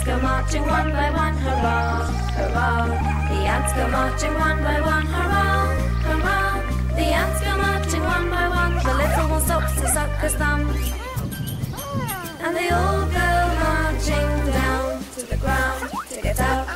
ants go marching one by one, hurrah, hurrah. The ants go marching one by one, hurrah, hurrah. The ants go marching one by one. The little one stops to suck his thumb. And they all go marching down to the ground to get out